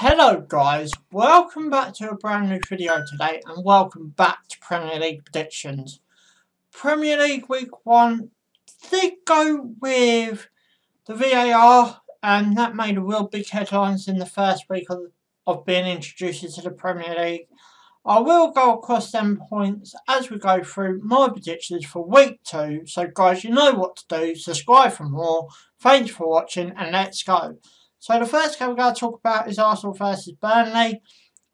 Hello guys, welcome back to a brand new video today and welcome back to Premier League predictions. Premier League week 1 did go with the VAR and that made a real big headlines in the first week of, of being introduced into the Premier League. I will go across them points as we go through my predictions for week 2 so guys you know what to do, subscribe for more, thanks for watching and let's go. So the first game we're going to talk about is Arsenal versus Burnley.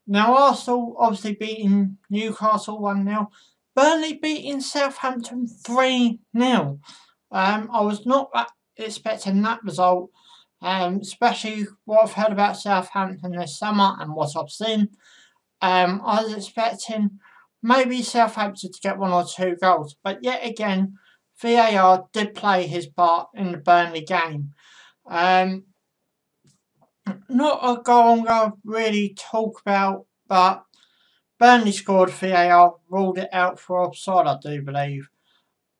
Now Arsenal obviously beating Newcastle 1-0. Burnley beating Southampton 3-0. Um, I was not expecting that result, um, especially what I've heard about Southampton this summer and what I've seen. Um, I was expecting maybe Southampton to get one or two goals, but yet again, VAR did play his part in the Burnley game. Um, not a goal I'm going to really talk about, but Burnley scored VAR, ruled it out for offside, I do believe.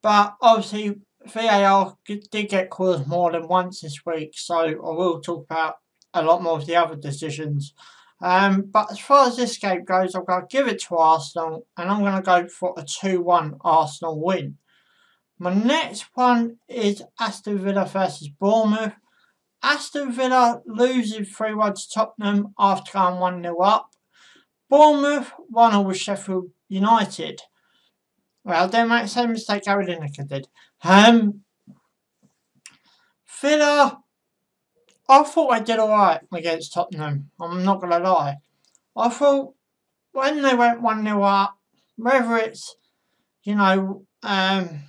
But obviously, VAR did get called more than once this week, so I will talk about a lot more of the other decisions. Um, but as far as this game goes, I'm going to give it to Arsenal, and I'm going to go for a 2-1 Arsenal win. My next one is Aston Villa versus Bournemouth. Aston Villa losing 3-1 to Tottenham after going 1-0 up. Bournemouth 1-0 with Sheffield United. Well, they make the same mistake Gary Lineker did. Um, Villa, I thought I did alright against Tottenham. I'm not going to lie. I thought when they went 1-0 up, whether it's, you know, um,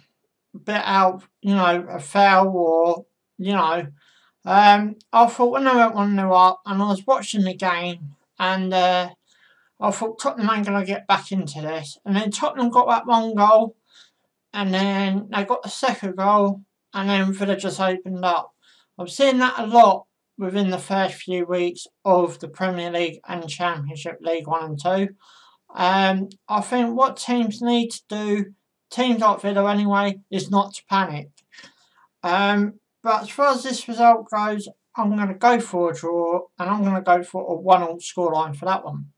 a bit out, you know, a foul or, you know, um, I thought when I went 1 0 up and I was watching the game and uh, I thought Tottenham ain't going to get back into this. And then Tottenham got that one goal and then they got the second goal and then Villa just opened up. I've seen that a lot within the first few weeks of the Premier League and Championship League 1 and 2. Um, I think what teams need to do, teams like Villa anyway, is not to panic. Um, but as far as this result goes, I'm going to go for a draw and I'm going to go for a 1 all scoreline for that one.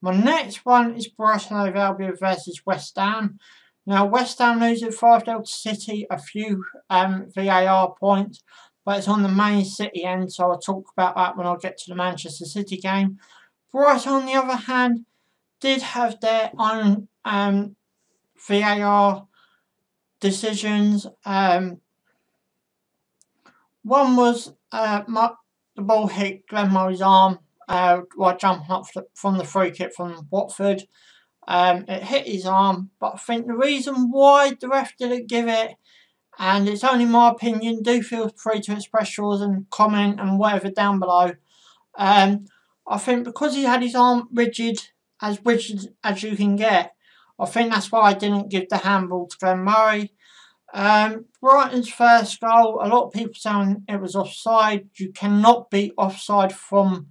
My next one is Brighton of Albion versus West Ham. Now, West Ham losing 5 0 to City, a few um, VAR points, but it's on the main City end, so I'll talk about that when I get to the Manchester City game. Brighton, on the other hand, did have their own um, VAR decisions. Um, one was uh, my, the ball hit Glenn Murray's arm uh, while jumping up from the free kick from Watford. Um, it hit his arm, but I think the reason why the ref didn't give it, and it's only my opinion, do feel free to express yours and comment and whatever down below. Um, I think because he had his arm rigid, as rigid as you can get, I think that's why I didn't give the handball to Glenn Murray. Um, Brighton's first goal, a lot of people saying it was offside. You cannot be offside from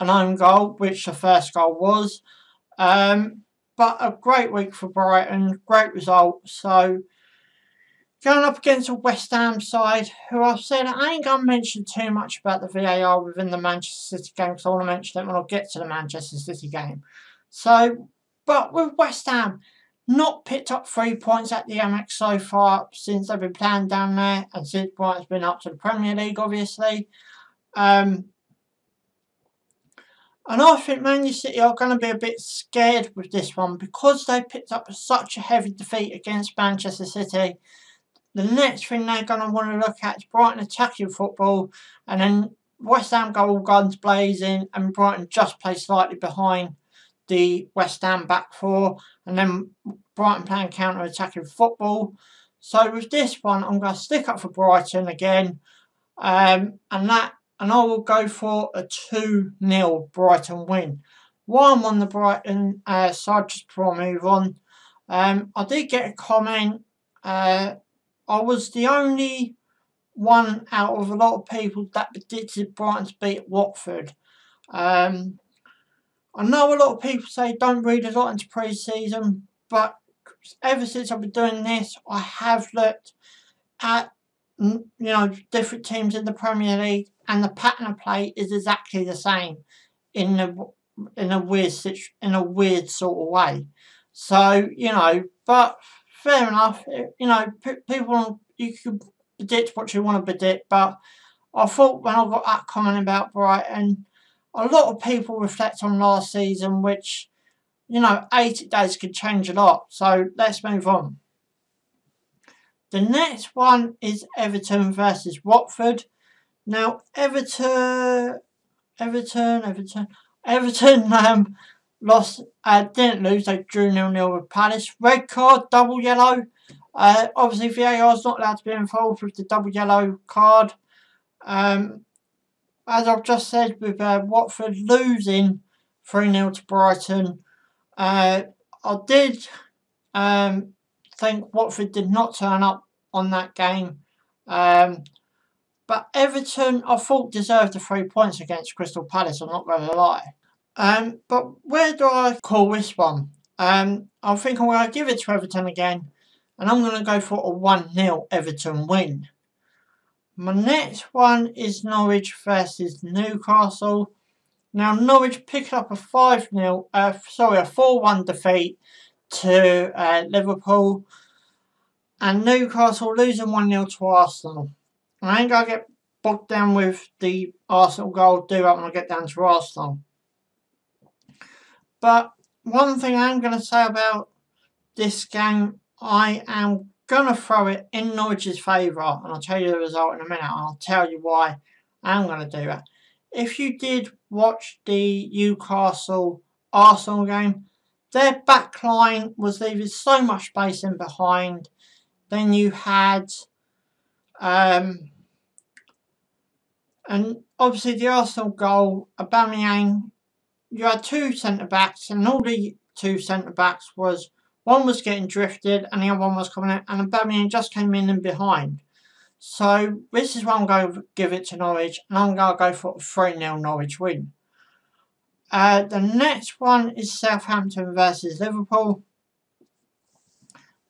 an own goal, which the first goal was. Um, but a great week for Brighton, great result. So going up against a West Ham side, who I've said I ain't going to mention too much about the VAR within the Manchester City game because I want to mention it when I get to the Manchester City game. So, but with West Ham, not picked up three points at the Amex so far since they've been playing down there and since Brighton's been up to the Premier League, obviously. Um, and I think Man City are going to be a bit scared with this one because they picked up such a heavy defeat against Manchester City. The next thing they're going to want to look at is Brighton attacking football and then West Ham go all guns blazing and Brighton just play slightly behind the West Ham back four, and then Brighton playing counter-attacking football. So with this one, I'm going to stick up for Brighton again, um, and that, and I will go for a 2-0 Brighton win. While I'm on the Brighton uh, side, just before I move on, um, I did get a comment. Uh, I was the only one out of a lot of people that predicted Brighton to beat Watford. Um, I know a lot of people say don't read a lot into pre-season, but ever since I've been doing this, I have looked at you know different teams in the Premier League, and the pattern of play is exactly the same. in a in a weird in a weird sort of way. So you know, but fair enough. Eh, you know, people you can predict what you want to predict, but I thought when I got that comment about Brighton, a lot of people reflect on last season, which you know, 80 days could change a lot. So let's move on. The next one is Everton versus Watford. Now, Everton, Everton, Everton, Everton um, lost, uh, didn't lose, they drew nil-nil with Palace. Red card, double yellow. Uh, obviously, is not allowed to be involved with the double yellow card. Um, as I've just said, with uh, Watford losing 3-0 to Brighton, uh, I did um, think Watford did not turn up on that game. Um, but Everton, I thought, deserved the three points against Crystal Palace, I'm not going to lie. Um, but where do I call this one? Um, I think I'm going to give it to Everton again, and I'm going to go for a 1 0 Everton win. My next one is Norwich versus Newcastle. Now Norwich picked up a 5 0, uh, sorry, a 4 1 defeat to uh, Liverpool, and Newcastle losing 1 0 to Arsenal. I ain't going to get bogged down with the Arsenal goal, do that when I get down to Arsenal. But one thing I'm going to say about this game, I am going to throw it in Norwich's favour, and I'll tell you the result in a minute, and I'll tell you why I'm going to do that. If you did watch the Newcastle Arsenal game, their back line was leaving so much space in behind. Then you had, um, and obviously the Arsenal goal, Aubameyang, you had two centre backs, and all the two centre backs was one was getting drifted and the other one was coming out, and Aubameyang just came in and behind. So this is why I'm going to give it to Norwich, and I'm going to go for a 3-0 Norwich win. Uh, the next one is Southampton versus Liverpool.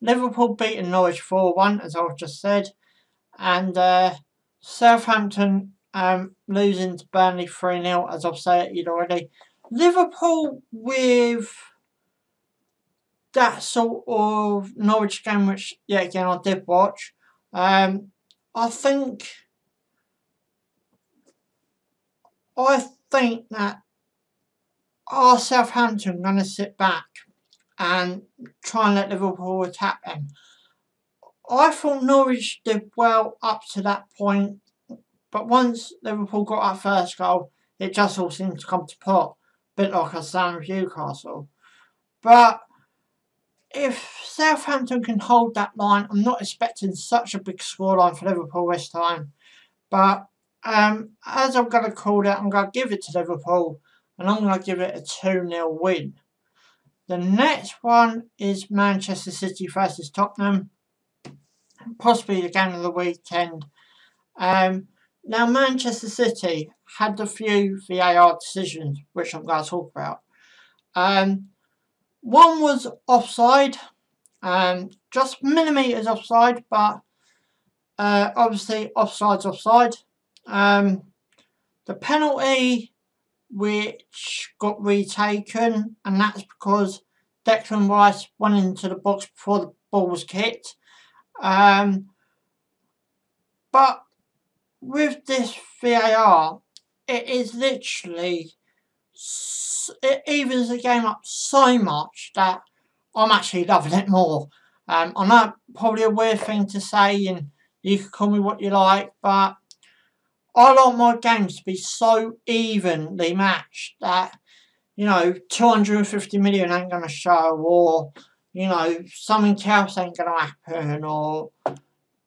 Liverpool beating Norwich 4-1, as I've just said. And uh, Southampton um, losing to Burnley 3-0, as I've said already. Liverpool with that sort of Norwich game, which, yeah, again, I did watch. Um, I think I think that are Southampton going to sit back and try and let Liverpool attack them? I thought Norwich did well up to that point, but once Liverpool got our first goal, it just all seemed to come to pot, a bit like a Sam with Newcastle. But if Southampton can hold that line, I'm not expecting such a big scoreline for Liverpool this time. But um, as I'm going to call it, I'm going to give it to Liverpool and I'm going to give it a 2-0 win. The next one is Manchester City versus Tottenham. Possibly the game of the weekend. Um, now, Manchester City had a few VAR decisions, which I'm going to talk about. Um, one was offside, um, just millimetres offside, but uh, obviously offside's offside. Um, the penalty which got retaken, and that's because Declan Rice went into the box before the ball was kicked. Um, but with this VAR, it is literally it evens the game up so much that I'm actually loving it more. Um, I know probably a weird thing to say, and you can call me what you like, but I like my games to be so evenly matched that, you know, 250 million ain't going to show, or, you know, something else ain't going to happen, or,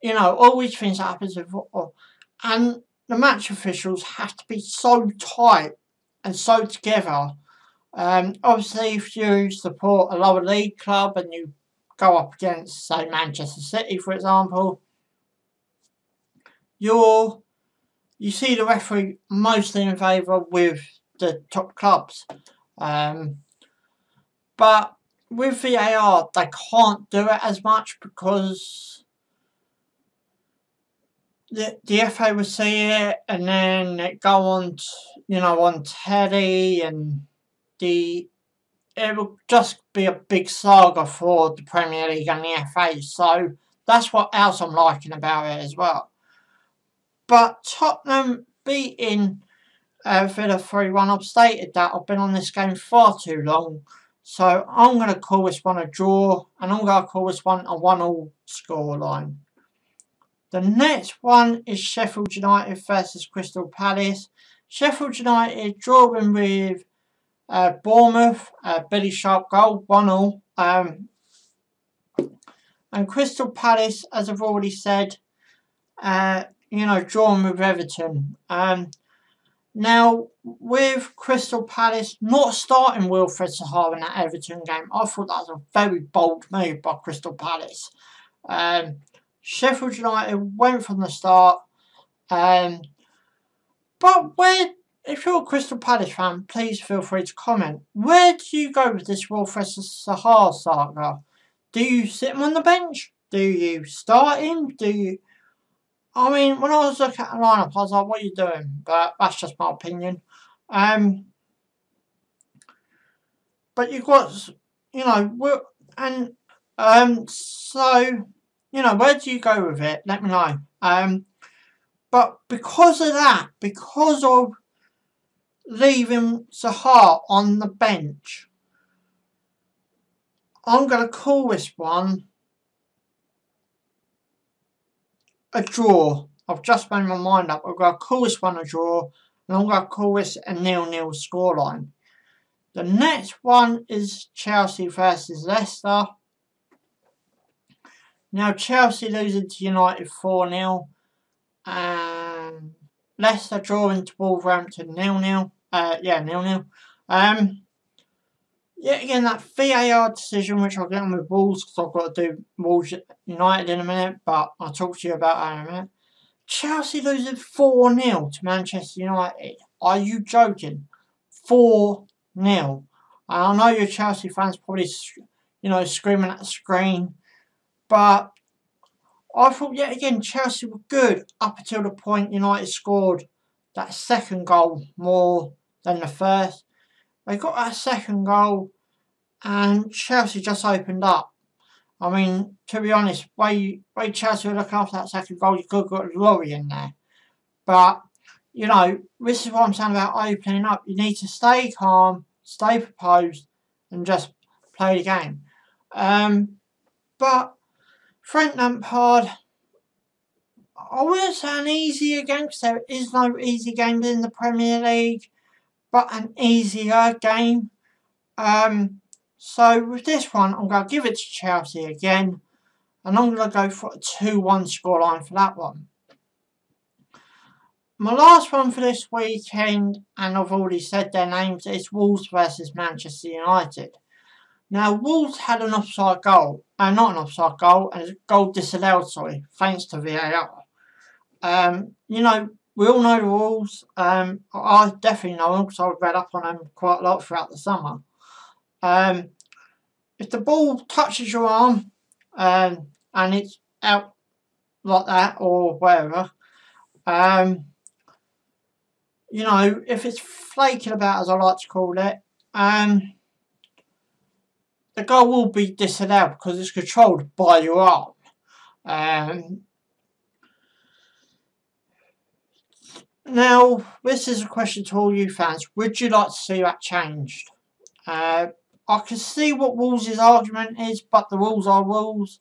you know, all these things that happen. And the match officials have to be so tight and so together. Um, obviously, if you support a lower league club and you go up against, say, Manchester City, for example, you're you see the referee mostly in favour with the top clubs. Um, but with VAR, they can't do it as much because the, the FA would see it and then it go on, to, you know, on Teddy and the it would just be a big saga for the Premier League and the FA. So that's what else I'm liking about it as well. But Tottenham beating uh, Villa 3-1, I've stated that I've been on this game far too long. So I'm going to call this one a draw and I'm going to call this one a 1-all scoreline. The next one is Sheffield United versus Crystal Palace. Sheffield United drawing with uh, Bournemouth, uh, Billy Sharp goal, 1-all. Um, and Crystal Palace, as I've already said, uh, you know, drawn with Everton. Um, now, with Crystal Palace not starting Wilfried Zaha in that Everton game, I thought that was a very bold move by Crystal Palace. Um, Sheffield United went from the start. Um, but where, if you're a Crystal Palace fan, please feel free to comment. Where do you go with this Wilfried Zaha saga? Do you sit him on the bench? Do you start him? Do you... I mean, when I was looking at the lineup, I was like, what are you doing? But that's just my opinion. Um, but you've got, you know, and um, so, you know, where do you go with it? Let me know. Um, but because of that, because of leaving Zaha on the bench, I'm going to call this one a draw. I've just made my mind up. I'm going to call this one a draw. And I'm going to call this a nil-nil scoreline. The next one is Chelsea versus Leicester. Now Chelsea losing to United 4-0. And Leicester drawing to Wolverhampton nil-nil. Uh, yeah, nil-nil. Um, Yet again, that VAR decision, which I'll get on with Wolves, because I've got to do Wolves United in a minute, but I'll talk to you about that in a minute. Chelsea losing 4 0 to Manchester United. Are you joking? 4 0. I know your Chelsea fans probably, you know, screaming at the screen, but I thought yet again Chelsea were good up until the point United scored that second goal more than the first. They got that second goal and Chelsea just opened up. I mean, to be honest, way, way Chelsea were looking after that second goal, you could have got Laurie in there. But, you know, this is what I'm saying about opening up. You need to stay calm, stay proposed, and just play the game. Um, but Frank Lampard, I wouldn't say an easier game because there is no easy games in the Premier League but an easier game. Um, so with this one, I'm going to give it to Chelsea again. And I'm going to go for a 2-1 scoreline for that one. My last one for this weekend, and I've already said their names, is Wolves versus Manchester United. Now, Wolves had an offside goal, uh, not an offside goal, and a goal disallowed, sorry, thanks to VAR. Um, you know, we all know the rules. Um, I definitely know them because I've read up on them quite a lot throughout the summer. Um, if the ball touches your arm um, and it's out like that or wherever, um, you know, if it's flaking about as I like to call it, um, the goal will be disallowed because it's controlled by your arm. Um, Now, this is a question to all you fans. Would you like to see that changed? Uh, I can see what Wolves' argument is, but the rules are rules.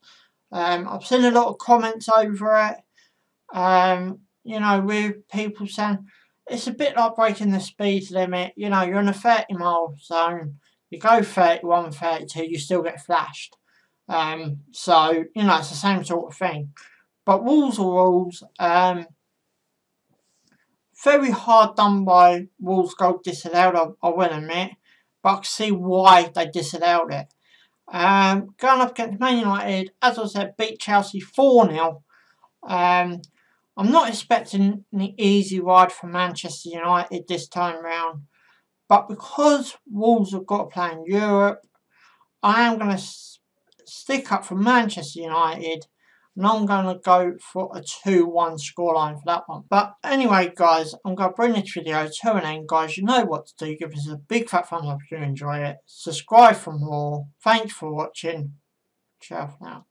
Um, I've seen a lot of comments over it. Um, you know, with people saying it's a bit like breaking the speed limit. You know, you're in a 30 mile zone. You go 31, 32, you still get flashed. Um, so, you know, it's the same sort of thing. But rules are rules. Um, very hard done by Wolves goal disallowed, I, I will admit. But I can see why they disallowed it. Um, going up against Man United, as I said, beat Chelsea 4-0. Um, I'm not expecting an easy ride for Manchester United this time round. But because Wolves have got to play in Europe, I am going to stick up for Manchester United. And I'm going to go for a 2-1 scoreline for that one. But anyway, guys, I'm going to bring this video to an end. Guys, you know what to do. Give us a big fat thumbs up if you enjoy it. Subscribe for more. Thanks for watching. Ciao for now.